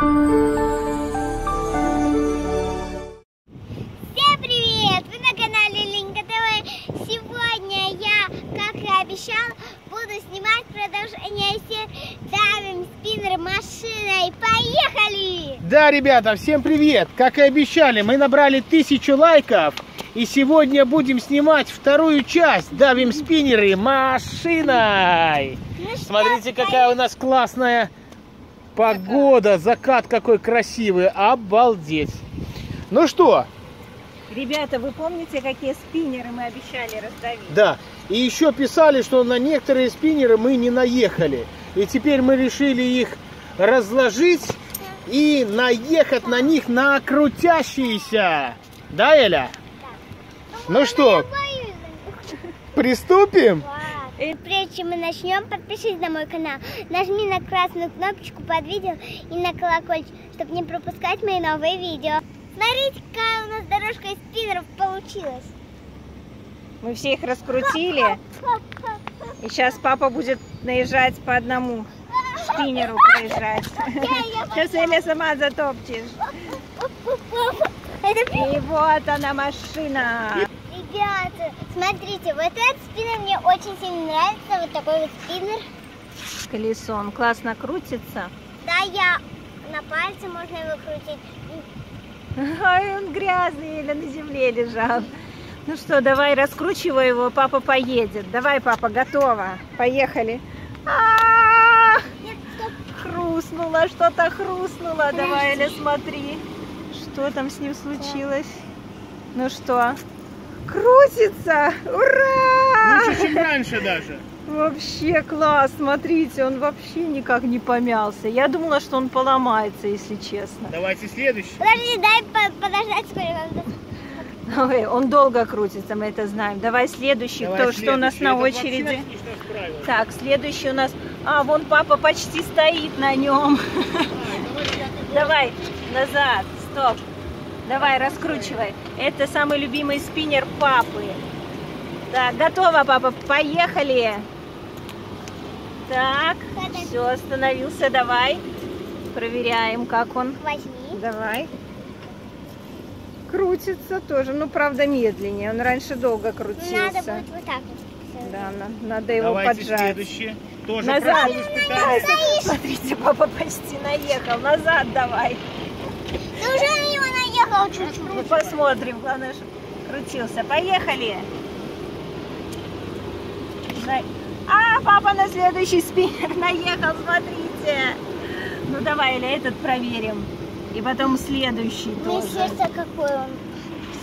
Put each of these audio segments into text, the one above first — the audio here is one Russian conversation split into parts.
Всем привет! Вы на канале Линка ТВ. Сегодня я, как и обещал, буду снимать продолжение серии Давим спиннер машиной. Поехали! Да, ребята, всем привет! Как и обещали, мы набрали тысячу лайков. И сегодня будем снимать вторую часть «Давим спиннеры машиной». Ну что, Смотрите, какая у нас классная погода. Закат какой красивый. Обалдеть. Ну что, Ребята, вы помните, какие спиннеры мы обещали раздавить? да. И еще писали, что на некоторые спиннеры мы не наехали. И теперь мы решили их разложить и наехать на них на крутящиеся. Да, Эля? Ну что, Я боюсь за них. приступим? И прежде чем мы начнем, подпишись на мой канал, нажми на красную кнопочку под видео и на колокольчик, чтобы не пропускать мои новые видео. Смотрите, какая у нас дорожка из спиннеров получилась. Мы все их раскрутили, и сейчас папа будет наезжать по одному спиннеру проезжать. Сейчас Эля сама затопчешь. И вот она машина. Ребята, смотрите, вот этот спиннер мне очень сильно нравится, вот такой вот спиннер. Колесо, он классно крутится. Да, я на пальце можно его крутить. Ай, он грязный, Эля на земле лежал. Ну что, давай раскручивай его, папа поедет. Давай, папа, готово. Поехали. А, Нет, стоп. Хрустнуло, что-то хрустнуло. Давай, Эля, смотри. Что там с ним случилось? Ну что? Крутится! Ура! Лучше, чем раньше даже. Вообще класс, смотрите, он вообще никак не помялся. Я думала, что он поломается, если честно. Давайте следующий. Подожди, дай по- подождать сколько. Ой, он долго крутится, мы это знаем. Давай следующий, Давай кто, что у нас следующий. на Это вообще очереди. Так, следующий у нас... А, вон папа почти стоит на нем. Давай, назад, стоп. Давай, раскручивай. Это самый любимый спиннер папы. Так, готово, папа, поехали. Так, все, остановился, давай. Проверяем, как он. Возьми. Давай. Крутится тоже, ну, правда, медленнее. Он раньше долго Надо крутился. будет вот так вот. Да, на- надо его Давайте поджать. следующий. Тоже Назад. испытание. Смотрите, папа почти наехал. Назад давай. Ты уже наехал чуть-чуть. Посмотрим. Главное, чтобы крутился. Поехали. А, папа на следующий спиннер наехал, смотрите. Ну, давай, или этот проверим. И потом следующий Мне тоже. сердце какой он.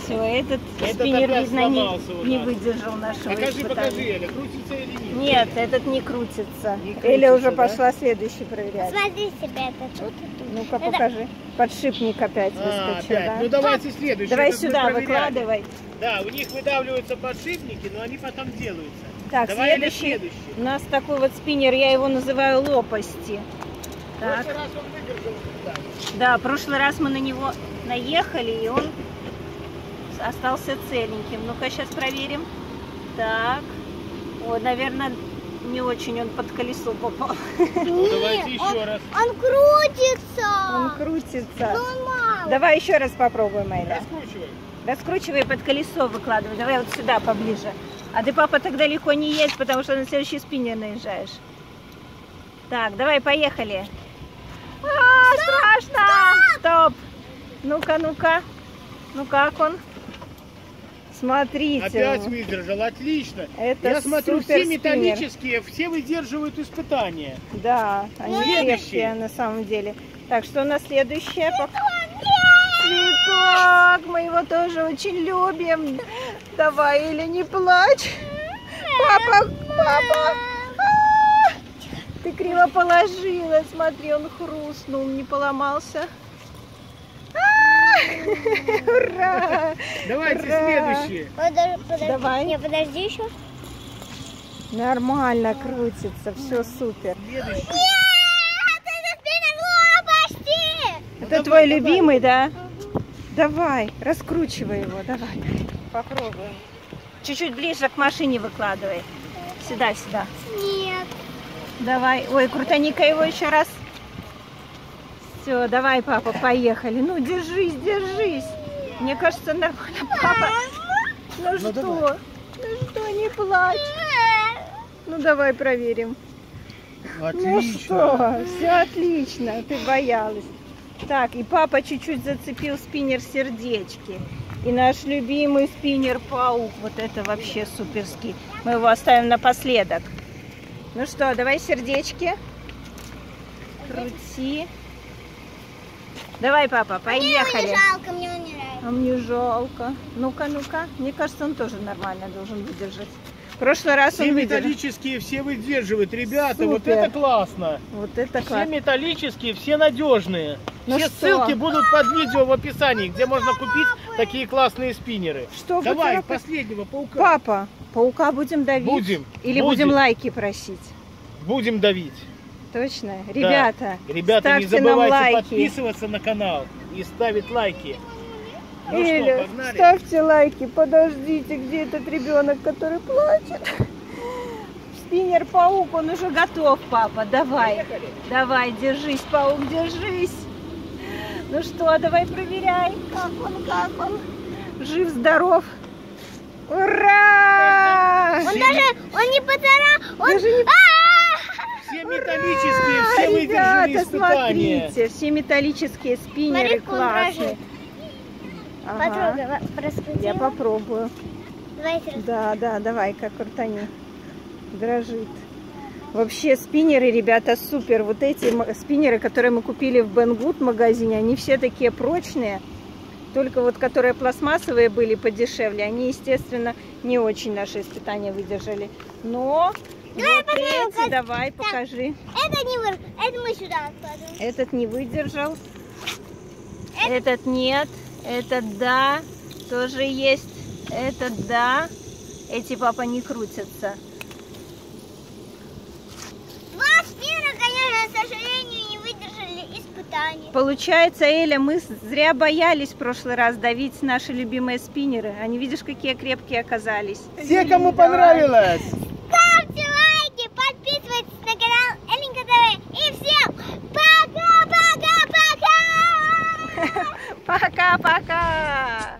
Все, этот, Этот спиннер, видно, не, не выдержал нашего Покажи, испытания. покажи, Эля, крутится или нет? Нет, этот не крутится. Не Эля крутится, уже да? пошла следующий проверять. Смотрите, ребята, тут и тут. Ну-ка, Это- покажи. Подшипник опять А, выскочил, опять. да? Ну давайте следующий. Давай этот мы сюда выкладывай. Да, у них выдавливаются подшипники, но они потом делаются. Так, Давай, Эля, следующий. следующий. У нас такой вот спиннер, я его называю лопасти. В Так, прошлый раз он выдержал да, в прошлый раз мы на него наехали, и он остался целеньким. Ну-ка, сейчас проверим. Так, вот, наверное, не очень он под колесо попал. Ну, давайте еще он, раз. он крутится. Он крутится. Ну, он мало. Давай еще раз попробуем, Эля. Раскручивай. Раскручивай под колесо, выкладывай. Давай вот сюда поближе. А ты, папа, так далеко не едь, потому что на следующий спиннер наезжаешь. Так, давай, поехали. А, страшно! Стоп! Ну-ка, ну-ка. Ну как он? Смотрите. Опять выдержал, отлично. Это Я смотрю, все металлические, все выдерживают испытания. Да, они Следующий. крепкие на самом деле. Так, что у нас следующее? Пап- Цветок! Мы его тоже очень любим. Давай, или не плачь. Папа, папа! А! Ты криво положила. Смотри, он хрустнул, не поломался. Ура! Давайте Ура! следующие. Подож- подожди. Давай. Не, подожди еще. Нормально крутится, все супер. Следующий. Нет, это спиннер лопасти. Это давай, твой давай. любимый, да? Давай, раскручивай его, давай. Попробуем. Чуть-чуть ближе к машине выкладывай. Сюда, сюда. Нет. Давай. Ой, крутани-ка его еще раз. Все, давай, папа, поехали. Ну, держись, держись. Мне кажется, нормально, папа. Ну, Ну, что? давай. Ну что, не плачь. Ну давай проверим. Ну что, все отлично, ты боялась. Так, и папа чуть-чуть зацепил спиннер сердечки. И наш любимый спиннер паук. Вот это вообще суперский. Мы его оставим напоследок. Ну что, давай сердечки. Крути. Давай, папа, Мне поехали. не жалко, мне он не нравится. А мне жалко. Ну-ка, ну-ка. Мне кажется, он тоже нормально должен выдержать. В прошлый раз Все он выдержал. металлические, все выдерживают. Ребята, вот Супер. это классно. Вот это Все классно. металлические, все надежные. Ну все что? ссылки будут под видео в описании, где можно купить такие классные спиннеры. Что Давай, Бутеров? последнего паука. Папа, паука будем давить? Будем. Или будем, будем лайки просить? Будем давить. Точно? Ребята, Ребята, не ставьте нам забывайте лайки. подписываться на канал и ставить лайки. Ну Эля, что, погнали? ставьте лайки. Подождите, где этот ребенок, который плачет? Спиннер-паук, он уже готов, папа. Давай, давай, держись, паук, держись. Ну что, давай проверяй, как он, как он. Жив-здоров. Ура! Он даже, он не поцарапал, он... Даже не- А! Металлические, все выдержали Ребята, испытания. смотрите, все металлические спиннеры Смотри, классные. Ага. Потрогай, Я попробую. Давайте Да, да, давай, как крутани. Дрожит. Вообще спиннеры, ребята, супер. Вот эти спиннеры, которые мы купили в Бенгут магазине, они все такие прочные. Только вот которые пластмассовые были подешевле, они, естественно, не очень наши испытания выдержали. Но Давай вот посмотрим, эти, как- давай, так. покажи. Это не вы, это мы сюда откладываем. Этот не выдержал. Этот нет. Этот да. Тоже есть. Этот да. Эти папа не крутятся. Два спина, конечно, к сожалению, не выдержали испытания. Получается, Эля, мы зря боялись в прошлый раз давить наши любимые спиннеры. Они, видишь, какие крепкие оказались. Все, кому Давай. понравилось. Ставьте лайки, подписывайтесь на канал Элинка ТВ. И всем пока-пока-пока! Пока-пока!